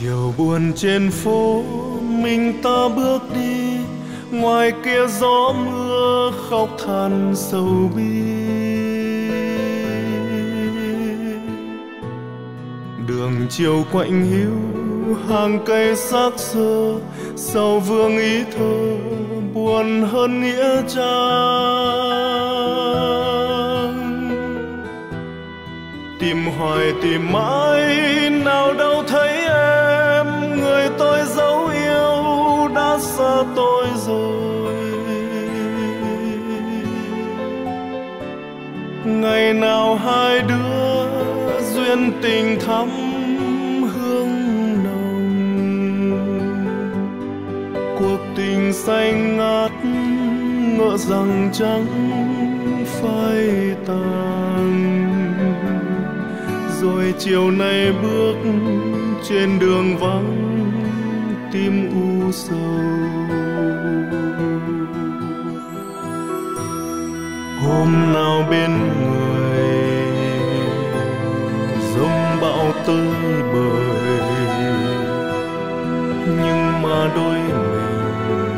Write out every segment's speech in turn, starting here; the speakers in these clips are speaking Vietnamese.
chiều buồn trên phố, mình ta bước đi. Ngoài kia gió mưa khóc than sầu bi. Đường chiều quạnh hiu, hàng cây xác xơ. Sau vương ý thơ, buồn hơn nghĩa trang. Tìm hoài tìm mãi, nào đâu thấy rồi. Ngày nào hai đứa duyên tình thắm hương nồng. Cuộc tình xanh ngát ngỡ rằng chẳng phai tàn. Rồi chiều nay bước trên đường vắng tim u sầu. Hôm nào bên người rông bão tới bời. Nhưng mà đôi mình,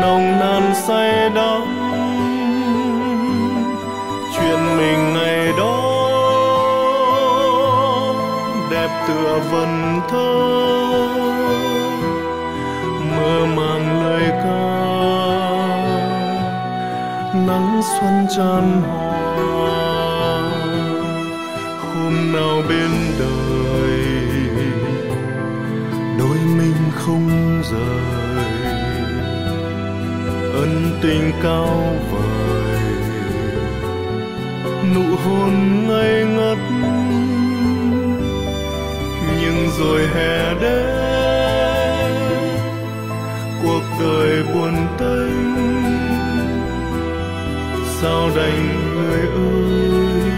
nồng nàn say đắm. Chuyện mình ngày đó, đẹp tựa vần thơ. Nắng xuân tràn hoa hôm nào bên đời, đôi mình không rời. Ân tình cao vời, nụ hôn ngây ngất. Nhưng rồi hè đến, cuộc đời buồn tênh sao đành người ơi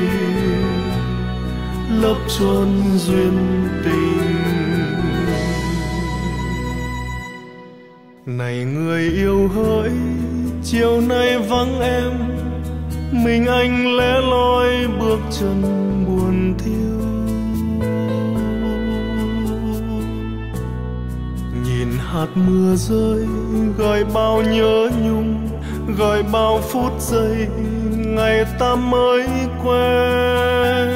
lấp chôn duyên tình. Này người yêu hỡi, chiều nay vắng em, mình anh lẻ loi bước chân buồn thiêu. Nhìn hạt mưa rơi gợi bao nhớ nhung gợi bao phút giây, ngày ta mới quen.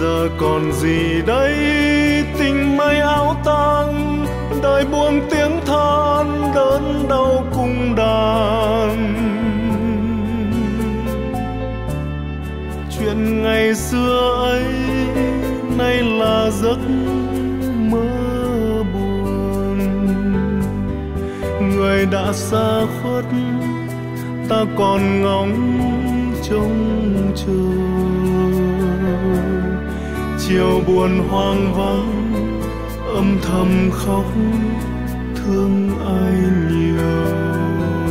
Giờ còn gì đây, tình mây áo tang đời buông tiếng than, đớn đau cùng đàn. Chuyện ngày xưa ấy người đã xa khuất, ta còn ngóng trông chờ. Chiều buồn hoang vắng, âm thầm khóc thương ai nhiều.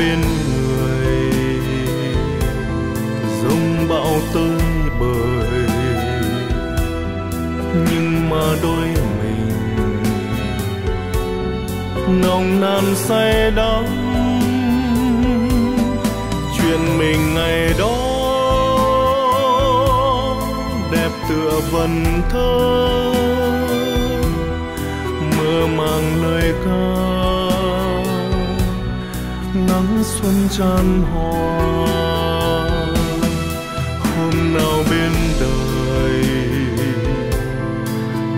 Bên người. Rông bão tơi bời, nhưng mà đôi mình nồng nàn say đắm. Chuyện mình ngày đó đẹp tựa vần thơ, mơ màng lời ca nắng xuân tràn hoa hôm nào bên đời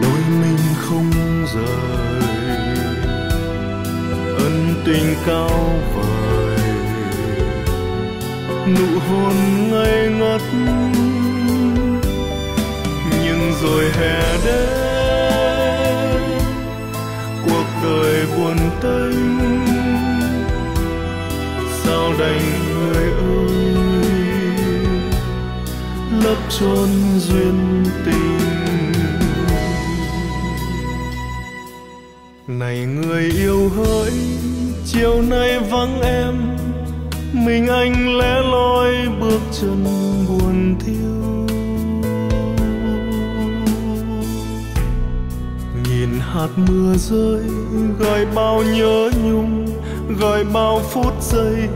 đôi mình không rời ân tình cao vời nụ hôn ngây ngất nhưng rồi hè đến cuộc đời buồn tênh lấp chôn duyên tình. Này người yêu hỡi, chiều nay vắng em, mình anh lẻ loi bước chân buồn thiêu. Nhìn hạt mưa rơi, gọi bao nhớ nhung, gọi bao phút giây,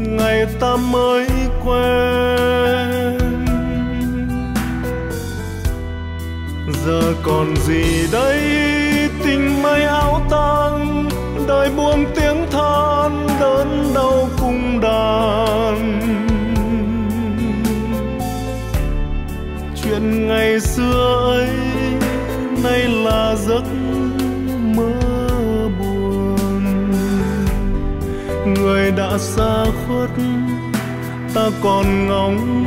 ngày ta mới quen. Còn gì đây? Tình mây áo tang, đời buông tiếng than, đớn đau cung đàn. Chuyện ngày xưa ấy, nay là giấc mơ buồn. Người đã xa khuất, ta còn ngóng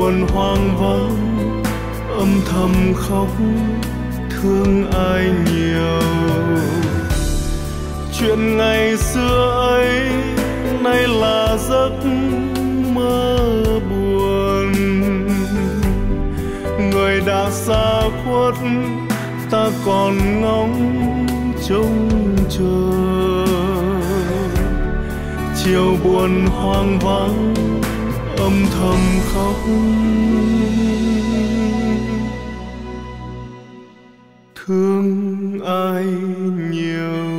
buồn hoang vắng, âm thầm khóc, thương ai nhiều. Chuyện ngày xưa ấy nay là giấc mơ buồn. Người đã xa khuất, ta còn ngóng trông chờ. Chiều buồn hoang vắng âm thầm khóc. Thương ai nhiều?